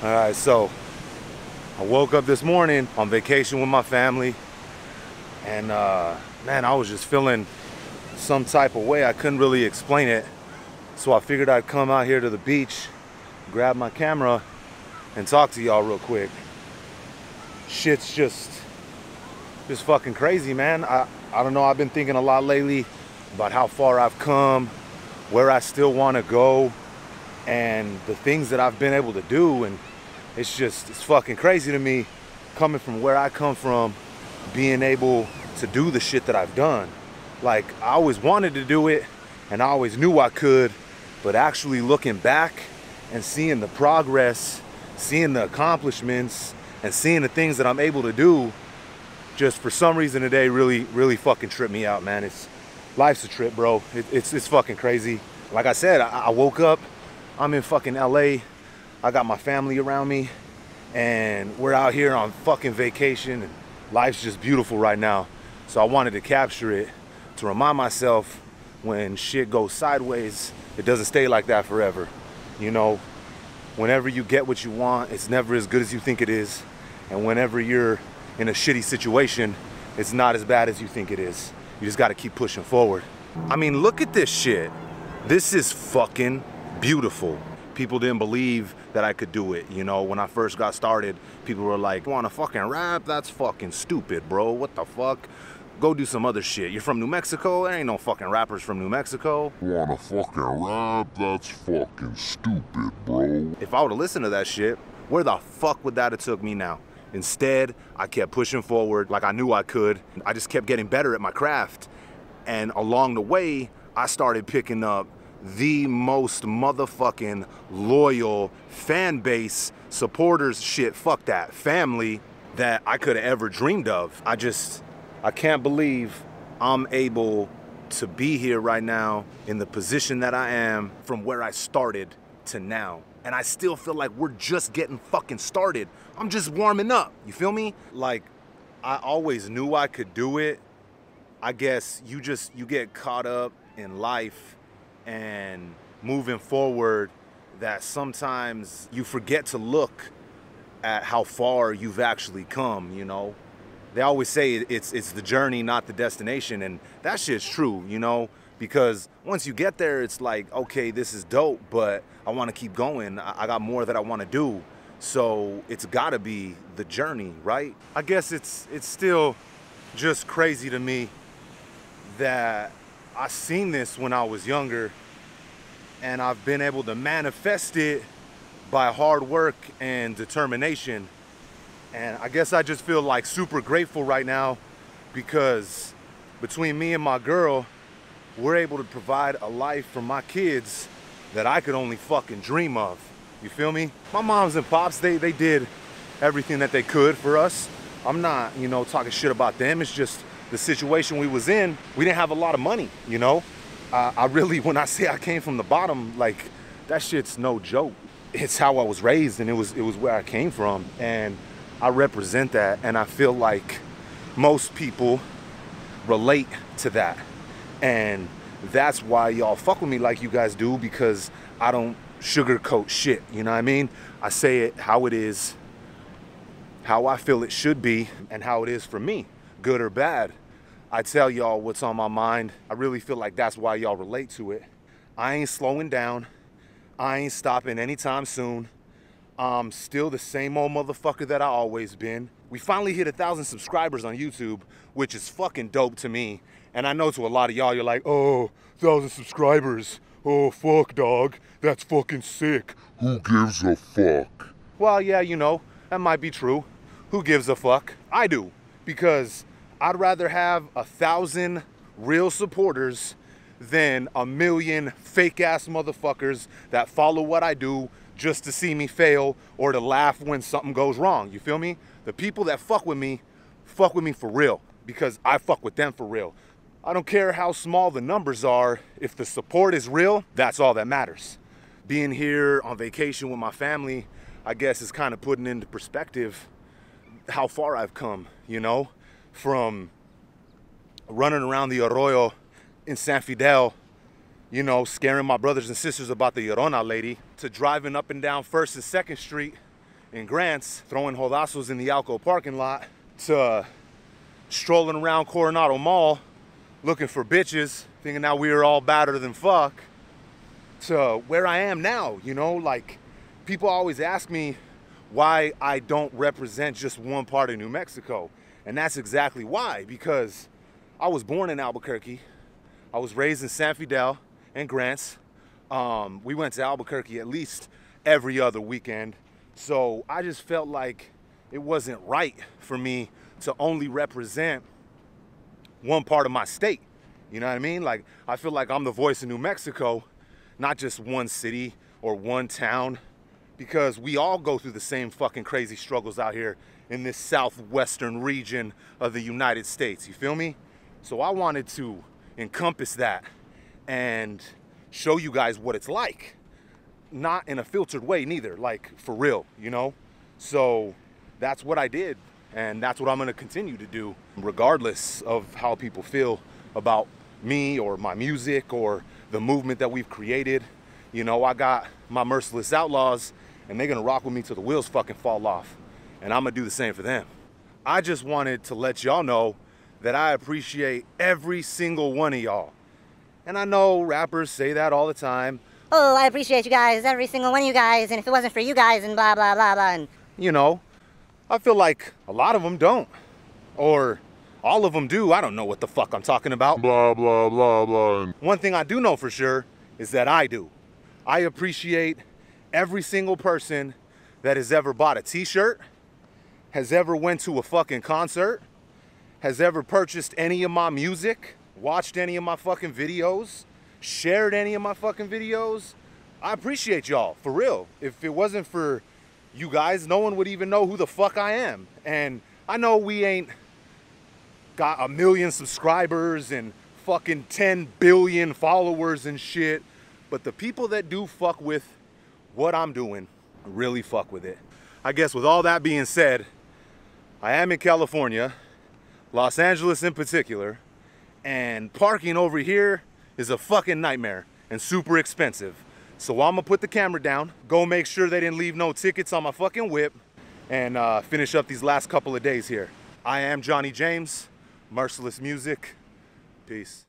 All right, so I woke up this morning on vacation with my family, and uh, man, I was just feeling some type of way. I couldn't really explain it. So I figured I'd come out here to the beach, grab my camera, and talk to y'all real quick. Shit's just, just fucking crazy, man. I, I don't know, I've been thinking a lot lately about how far I've come, where I still want to go, and the things that I've been able to do. And it's just, it's fucking crazy to me coming from where I come from, being able to do the shit that I've done. Like, I always wanted to do it and I always knew I could, but actually looking back and seeing the progress, seeing the accomplishments, and seeing the things that I'm able to do, just for some reason today really, really fucking tripped me out, man. It's life's a trip, bro. It, it's it's fucking crazy. Like I said, I, I woke up, I'm in fucking LA, I got my family around me, and we're out here on fucking vacation, and life's just beautiful right now. So I wanted to capture it to remind myself when shit goes sideways, it doesn't stay like that forever. You know, whenever you get what you want, it's never as good as you think it is. And whenever you're in a shitty situation, it's not as bad as you think it is. You just gotta keep pushing forward. I mean, look at this shit. This is fucking beautiful. People didn't believe that I could do it. You know, when I first got started, people were like, wanna fucking rap? That's fucking stupid, bro. What the fuck? Go do some other shit. You're from New Mexico? There ain't no fucking rappers from New Mexico. Wanna fucking rap? That's fucking stupid, bro. If I would've listened to that shit, where the fuck would that have took me now? Instead, I kept pushing forward like I knew I could. I just kept getting better at my craft. And along the way, I started picking up the most motherfucking loyal fan base, supporters, shit, fuck that, family that I could have ever dreamed of. I just, I can't believe I'm able to be here right now in the position that I am from where I started to now. And I still feel like we're just getting fucking started. I'm just warming up. You feel me? Like, I always knew I could do it. I guess you just, you get caught up in life and moving forward that sometimes you forget to look at how far you've actually come, you know? they always say it's it's the journey, not the destination, and that shit's true, you know. Because once you get there, it's like, okay, this is dope, but I want to keep going. I, I got more that I want to do, so it's got to be the journey, right? I guess it's it's still just crazy to me that I seen this when I was younger, and I've been able to manifest it by hard work and determination and I guess I just feel like super grateful right now because between me and my girl, we're able to provide a life for my kids that I could only fucking dream of. You feel me? My moms and pops, they, they did everything that they could for us. I'm not, you know, talking shit about them. It's just the situation we was in, we didn't have a lot of money, you know? Uh, I really, when I say I came from the bottom, like, that shit's no joke. It's how I was raised and it was, it was where I came from. And I represent that and I feel like most people relate to that. And that's why y'all fuck with me like you guys do because I don't sugarcoat shit, you know what I mean? I say it how it is, how I feel it should be, and how it is for me, good or bad. I tell y'all what's on my mind. I really feel like that's why y'all relate to it. I ain't slowing down. I ain't stopping anytime soon. I'm still the same old motherfucker that I always been. We finally hit a thousand subscribers on YouTube, which is fucking dope to me. And I know to a lot of y'all, you're like, oh, thousand subscribers. Oh, fuck, dog. That's fucking sick. Who gives a fuck? Well, yeah, you know, that might be true. Who gives a fuck? I do. Because I'd rather have a thousand real supporters than a million fake ass motherfuckers that follow what I do just to see me fail or to laugh when something goes wrong. You feel me? The people that fuck with me, fuck with me for real because I fuck with them for real. I don't care how small the numbers are, if the support is real, that's all that matters. Being here on vacation with my family, I guess is kind of putting into perspective how far I've come, you know, from running around the arroyo in San Fidel you know, scaring my brothers and sisters about the Llorona lady, to driving up and down First and Second Street in Grants, throwing hodazos in the Alco parking lot, to strolling around Coronado Mall looking for bitches, thinking now we are all better than fuck, to where I am now, you know? Like, people always ask me why I don't represent just one part of New Mexico. And that's exactly why, because I was born in Albuquerque. I was raised in San Fidel and Grants. Um, we went to Albuquerque at least every other weekend. So I just felt like it wasn't right for me to only represent one part of my state. You know what I mean? Like, I feel like I'm the voice of New Mexico, not just one city or one town, because we all go through the same fucking crazy struggles out here in this southwestern region of the United States. You feel me? So I wanted to encompass that and show you guys what it's like. Not in a filtered way, neither, like for real, you know? So that's what I did. And that's what I'm gonna continue to do, regardless of how people feel about me or my music or the movement that we've created. You know, I got my Merciless Outlaws and they're gonna rock with me till the wheels fucking fall off. And I'm gonna do the same for them. I just wanted to let y'all know that I appreciate every single one of y'all. And I know rappers say that all the time. Oh, I appreciate you guys, every single one of you guys, and if it wasn't for you guys, and blah, blah, blah, blah. And You know, I feel like a lot of them don't. Or all of them do. I don't know what the fuck I'm talking about. Blah, blah, blah, blah. And One thing I do know for sure is that I do. I appreciate every single person that has ever bought a t-shirt, has ever went to a fucking concert, has ever purchased any of my music, watched any of my fucking videos, shared any of my fucking videos. I appreciate y'all, for real. If it wasn't for you guys, no one would even know who the fuck I am. And I know we ain't got a million subscribers and fucking 10 billion followers and shit. But the people that do fuck with what I'm doing really fuck with it. I guess with all that being said, I am in California, Los Angeles in particular, and parking over here is a fucking nightmare and super expensive. So I'm gonna put the camera down, go make sure they didn't leave no tickets on my fucking whip, and uh, finish up these last couple of days here. I am Johnny James, Merciless Music. Peace.